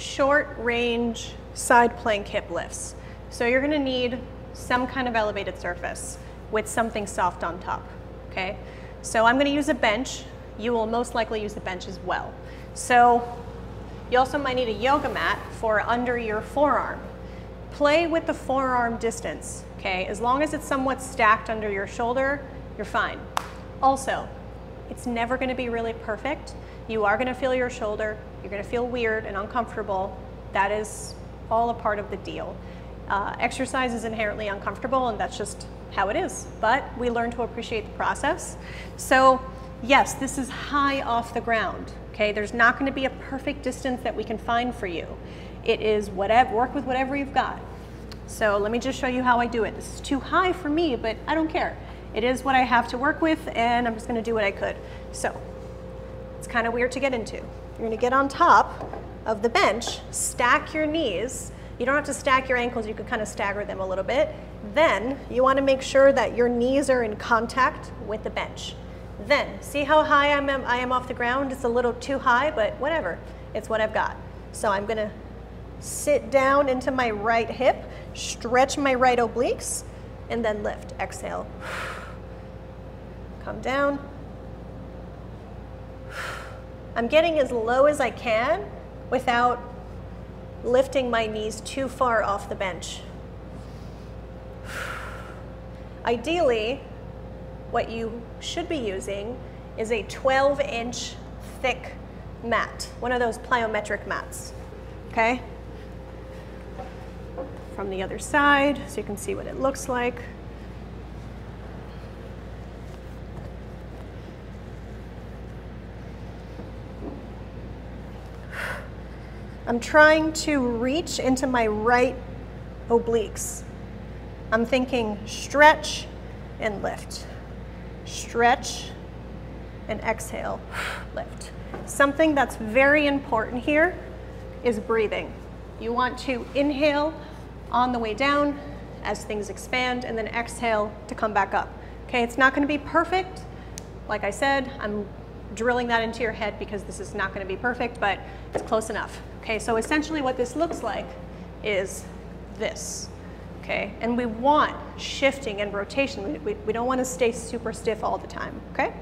short range side plank hip lifts. So you're gonna need some kind of elevated surface with something soft on top, okay? So I'm gonna use a bench. You will most likely use the bench as well. So you also might need a yoga mat for under your forearm. Play with the forearm distance, okay? As long as it's somewhat stacked under your shoulder, you're fine. Also, it's never gonna be really perfect. You are gonna feel your shoulder, you're gonna feel weird and uncomfortable. That is all a part of the deal. Uh, exercise is inherently uncomfortable and that's just how it is, but we learn to appreciate the process. So yes, this is high off the ground, okay? There's not gonna be a perfect distance that we can find for you. It is whatever, work with whatever you've got. So let me just show you how I do it. This is too high for me, but I don't care. It is what I have to work with and I'm just gonna do what I could. So it's kind of weird to get into. You're gonna get on top of the bench, stack your knees, you don't have to stack your ankles, you can kind of stagger them a little bit. Then you wanna make sure that your knees are in contact with the bench. Then, see how high I'm, I am off the ground? It's a little too high, but whatever. It's what I've got. So I'm gonna sit down into my right hip, stretch my right obliques, and then lift. Exhale. Come down. I'm getting as low as I can without lifting my knees too far off the bench. Ideally, what you should be using is a 12 inch thick mat, one of those plyometric mats, okay? From the other side, so you can see what it looks like. I'm trying to reach into my right obliques. I'm thinking stretch and lift. Stretch and exhale, lift. Something that's very important here is breathing. You want to inhale on the way down as things expand and then exhale to come back up. Okay, it's not gonna be perfect. Like I said, I'm drilling that into your head because this is not gonna be perfect, but it's close enough. Okay, so essentially what this looks like is this. Okay, and we want shifting and rotation. We, we, we don't want to stay super stiff all the time. Okay.